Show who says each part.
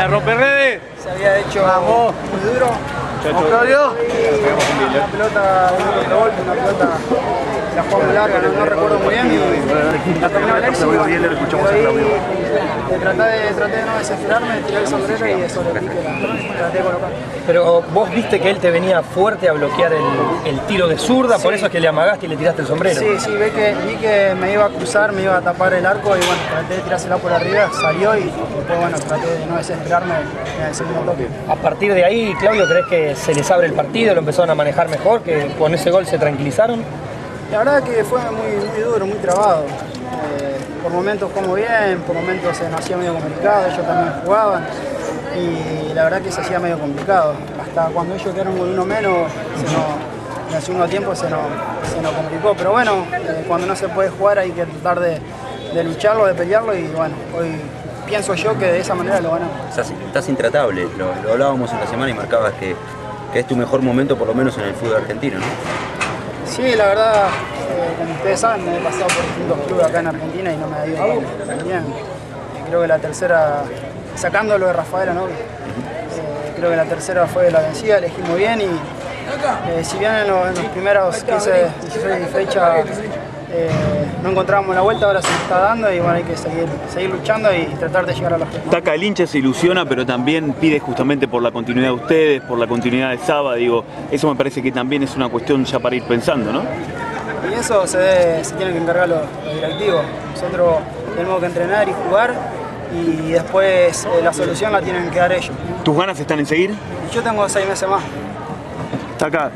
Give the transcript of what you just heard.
Speaker 1: La rompe redes.
Speaker 2: Se había hecho muy duro.
Speaker 1: Vamos, Claudio.
Speaker 2: Una pelota una pelota la jugó muy larga, no, no recuerdo muy bien. Y la terminó ahí eh, traté de, traté de no desesperarme, tiré el sombrero y el pique la traté de colocar.
Speaker 3: Pero vos viste que él te venía fuerte a bloquear el, el tiro de zurda, por eso es que le amagaste y le tiraste el sombrero.
Speaker 2: Sí, sí, vi que, vi que me iba a cruzar, me iba a tapar el arco y bueno, traté de tirársela por arriba, salió y después bueno, traté de no desesperarme en el segundo toque.
Speaker 3: A partir de ahí, Claudio, ¿crees que se les abre el partido, lo empezaron a manejar mejor, que con ese gol se tranquilizaron?
Speaker 2: La verdad que fue muy, muy duro, muy trabado. Eh, por momentos como bien, por momentos se nos hacía medio complicado, ellos también jugaban y la verdad que se hacía medio complicado. Hasta cuando ellos quedaron con uno menos, se nos- en el segundo tiempo se nos, se nos complicó. Pero bueno, eh, cuando no se puede jugar hay que tratar de, de lucharlo, de pelearlo y bueno, hoy pienso yo que de esa manera lo ganamos.
Speaker 4: Estás, estás intratable, lo, lo hablábamos en la semana y marcabas que, que es tu mejor momento por lo menos en el fútbol argentino, ¿no?
Speaker 2: Sí, la verdad, como ustedes saben, me he pasado por distintos clubes acá en Argentina y no me ha ido bien. Eh, Creo que la tercera, sacando lo de Rafaela, ¿no? Eh, creo que la tercera fue la vencida, elegí bien y eh, si bien en, los- primeros 15, 16 fechas no encontrábamos la vuelta, ahora se está dando y bueno, hay que seguir, luchando y tratar de llegar a la final.
Speaker 1: Taca, el hincha se ilusiona, pero también pide justamente por la continuidad de ustedes, por la continuidad de Saba. Digo, eso me parece que también es una cuestión ya para ir pensando, ¿no?
Speaker 2: Y eso se, debe- se tienen que encargar los, los directivos. Nosotros tenemos que entrenar y jugar y después eh, la solución la tienen que dar ellos.
Speaker 1: ¿Tus ganas están en seguir?
Speaker 2: Yo tengo seis meses más.
Speaker 1: Taca,